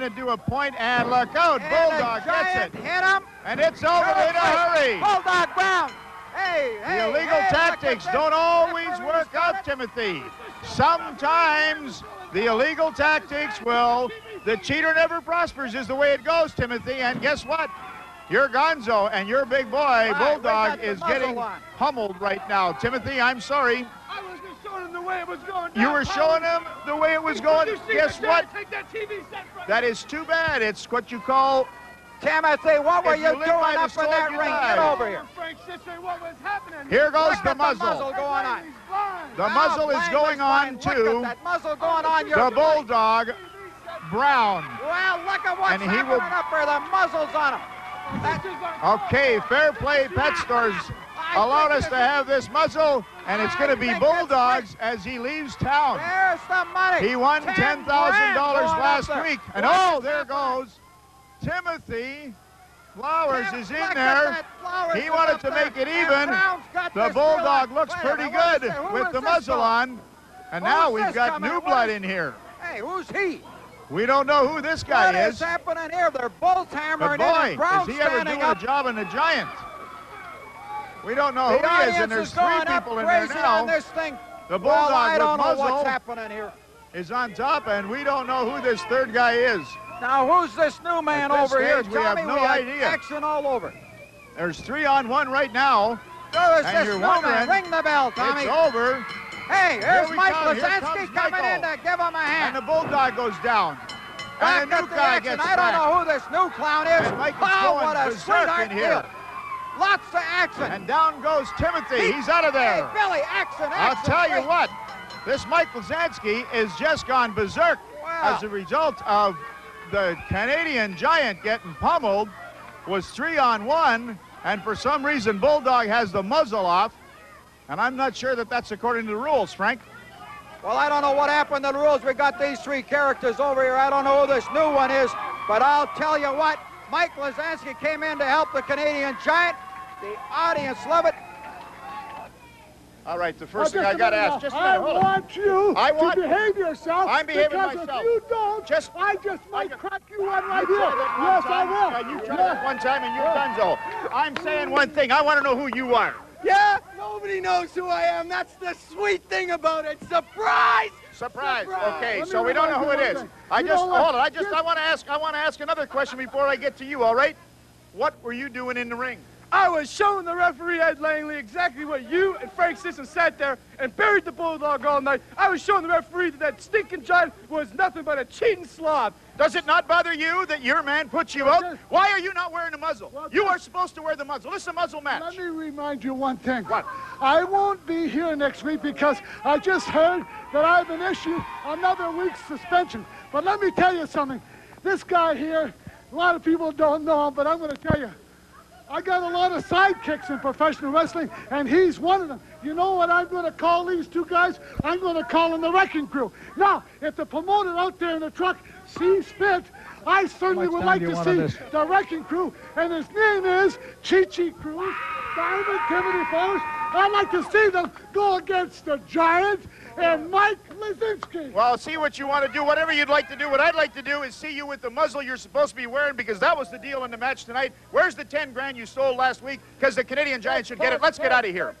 trying to do a point, and look out, And Bulldog gets it. Hit him. And it's over in a hurry. Bulldog Brown. Hey, The illegal hey, tactics don't always work out. Timothy. Sometimes the illegal tactics will. The cheater never prospers is the way it goes, Timothy. And guess what? Your Gonzo and your big boy, Right, Bulldog, is getting on. pummeled right now. Timothy, I'm sorry. I was just showing him the way it was going down. You were showing him the way it was going. You see Guess what? Take that TV set from That is too bad. It's what you call Timothy, what were you you doing live by the up in that ring? Get over here. Frank Sisson, what was happening? Here goes the at the muzzle. muzzle going on. The Now, muzzle is going on fine. To that muzzle going on your the Bulldog, Brown. Well, look at what's And he happening will- up there. The muzzle's on him. That- Okay, Fair Play Pet Stores allowed us to have this muzzle, and it's going to be Bulldogs as he leaves town. There's the money. He won $10,000 grand going up last week. And oh, there goes Timothy Flowers Tim, is in there. He wanted to make it even. The Bulldog looks pretty minute, what is good with the muzzle on. And now we've got new blood in here. Hey, who's he? We don't know who this guy is. What is. is happening here? They're both But hammering boy, in is he ever doing up. a job in the Giant? We don't know The who he is, and there's three people in there crazy on now. this thing. The well, Bulldog I don't with know muzzle what's happening here. is on top, and we don't know who this third guy is. Now, who's this new man this over here? stage, we have no we idea. action all over. There's three on one right now. Who is And this new man? Ring the bell, Tommy. It's over, Hey, here's Mike. Here Lazansky comes coming in to give him a hand. and the. Bulldog goes down. Back And the new guy action. gets I don't know who this new clown is. And Mike is wow, going what a berserk in here. deal. Lots of action. And down goes Timothy. He's out of there. Hey, Billy, action, action. I'll tell you what, this Mike Lazansky is just gone berserk Wow. as a result of the Canadian Giant getting pummeled. Was three on one, and for some reason Bulldog has the muzzle off, and I'm not sure that that's according to the rules, Frank. Well, I don't know what happened to the rules. We got these three characters over here. I don't know who this new one is, but I'll tell you what. Mike Lazansky came in to help the Canadian Giant. The audience love it. All right, the first Now, thing I got to ask, now. just a minute, I hold on. want you I want- to behave yourself. I'm behaving because myself. if you don't, Just- I just might ju- crack you one right You here. tried that one Yes, I will. uh, You tried Yeah. that one time and you're done, so. I'm saying one thing. I want to know who you are. Nobody knows who I am. That's the sweet thing about it. Surprise! Surprise. Surprise. Okay, so we don't know who it is. you is. one thing. I just hold on. I just Just- I want to ask I want to ask another question before I get to you. All right? What were you doing in the ring? I was showing the referee Ed Langley exactly what you and Frank Sisson sat there and buried the bulldog all night. I was showing the referee that that stinking giant was nothing but a cheating slob. Does it not bother you that your man puts you out? Why are you not wearing a muzzle? You are supposed to wear the muzzle. This is a muzzle match. Let me remind you one thing. What? I won't be here next week because I just heard that I've been issued another week's suspension. But let me tell you something. This guy here, a lot of people don't know him, but I'm going to tell you. I got a lot of sidekicks in professional wrestling, and he's one of them. You know what I'm going to call these two guys? I'm going to call them the Wrecking Crew. Now, if the promoter out there in the truck sees fit, I certainly would like to see the Wrecking Crew, and his name is Chi Chi Cruz, Diamond Timothy Flowers. I'd like to see them go against the Giants and Mike Lazansky. Well, see what you want to do, whatever you'd like to do. What I'd like to do is see you with the muzzle you're supposed to be wearing because that was the deal in the match tonight. Where's the 10 grand you stole last week? Because the Canadian Giants should get it. Let's get out of here.